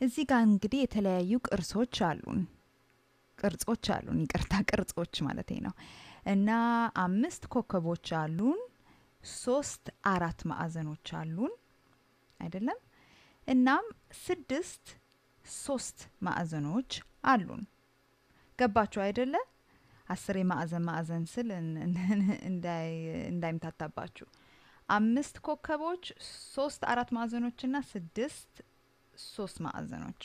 እዚህ ጋር እንግዲህ የተለያዩ ቅርሶች አሉን። ቅርጾች አሉን። ይቅርታ ቅርጾች ማለት ነው። እና አምስት ኮከቦች አሉን። ሶስት አራት ማዕዘኖች አሉን። አይደለም? እናም ስድስት ሶስት ማዕዘኖች አሉን። ገባችሁ አይደለ? አስር የማዕዘን ማዕዘን ስል እንዳይምታታባችሁ። አምስት ኮከቦች ሶስት አራት ማዕዘኖችና ስድስት ሶስት ማዕዘኖች።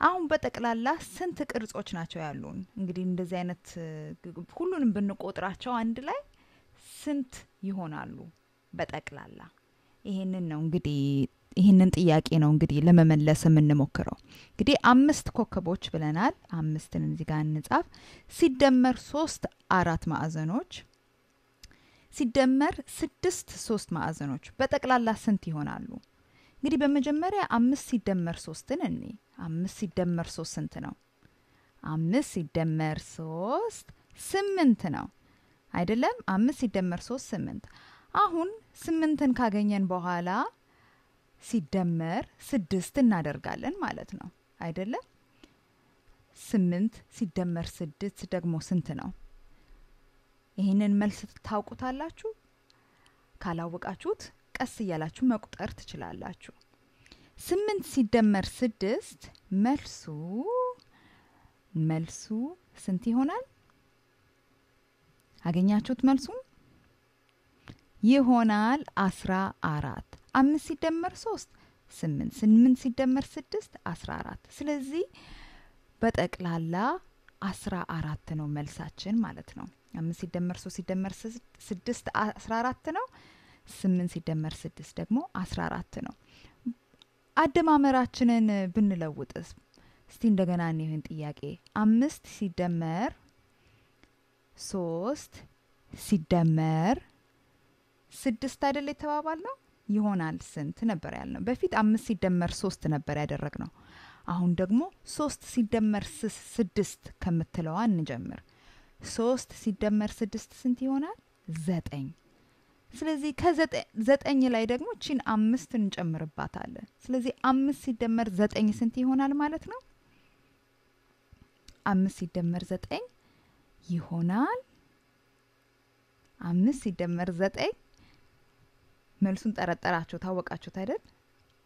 አሁን በጠቅላላ ስንት ቅርጾች ናቸው ያሉን? እንግዲህ እንደዚህ አይነት ሁሉንም ብንቆጥራቸው አንድ ላይ ስንት ይሆናሉ? በጠቅላላ ይሄንን ነው እንግዲህ ይህንን ጥያቄ ነው እንግዲህ ለመመለስ የምንሞክረው። እንግዲህ አምስት ኮከቦች ብለናል። አምስትን እዚህ ጋር እንጻፍ። ሲደመር ሶስት አራት ማዕዘኖች። ሲደመር ስድስት ሶስት ማዕዘኖች። በጠቅላላ ስንት ይሆናሉ እንግዲህ በመጀመሪያ አምስት ሲደመር ሶስትን እኔ አምስት ሲደመር ሶስት ስንት ነው? አምስት ሲደመር ሶስት ስምንት ነው። አይደለም? አምስት ሲደመር ሶስት ስምንት። አሁን ስምንትን ካገኘን በኋላ ሲደመር ስድስት እናደርጋለን ማለት ነው። አይደለም? ስምንት ሲደመር ስድስት ደግሞ ስንት ነው? ይህንን መልስ ታውቁታላችሁ? ካላወቃችሁት ቀስ እያላችሁ መቁጠር ትችላላችሁ። ስምንት ሲደመር ስድስት መልሱ መልሱ ስንት ይሆናል? አገኛችሁት መልሱ? ይሆናል አስራ አራት። አምስት ሲደመር ሶስት ስምንት ስምንት ሲደመር ስድስት አስራ አራት። ስለዚህ በጠቅላላ አስራ አራት ነው መልሳችን ማለት ነው። አምስት ሲደመር ሶስት ሲደመር ስድስት አስራ አራት ነው ስምንት ሲደመር ስድስት ደግሞ አስራ አራት ነው። አደማመራችንን ብንለውጥስ? እስቲ እንደገና ይህን ጥያቄ። አምስት ሲደመር ሶስት ሲደመር ስድስት አይደል የተባባል ነው ይሆናል ስንት ነበር ያልነው? በፊት አምስት ሲደመር ሶስት ነበር ያደረግ ነው አሁን ደግሞ ሶስት ሲደመር ስድስት ከምትለዋ እንጀምር። ሶስት ሲደመር ስድስት ስንት ይሆናል? ዘጠኝ ስለዚህ ከዘጠኝ ላይ ደግሞ ቺን አምስት እንጨምርባታለን። ስለዚህ አምስት ሲደመር ዘጠኝ ስንት ይሆናል ማለት ነው? አምስት ሲደመር ዘጠኝ ይሆናል። አምስት ሲደመር ዘጠኝ መልሱን ጠረጠራችሁ ታወቃችሁት አይደል?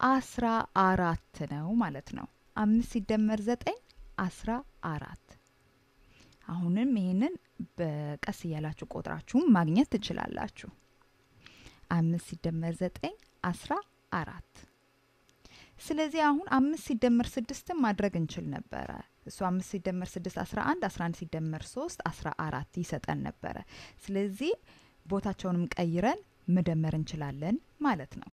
አስራ አራት ነው ማለት ነው። አምስት ሲደመር ዘጠኝ አስራ አራት። አሁንም ይህንን በቀስ እያላችሁ ቆጥራችሁም ማግኘት ትችላላችሁ አምስት ሲደመር ዘጠኝ አስራ አራት። ስለዚህ አሁን አምስት ሲደመር ስድስትን ማድረግ እንችል ነበረ። እሱ አምስት ሲደመር ስድስት አስራ አንድ አስራ አንድ ሲደመር ሶስት አስራ አራት ይሰጠን ነበረ። ስለዚህ ቦታቸውንም ቀይረን መደመር እንችላለን ማለት ነው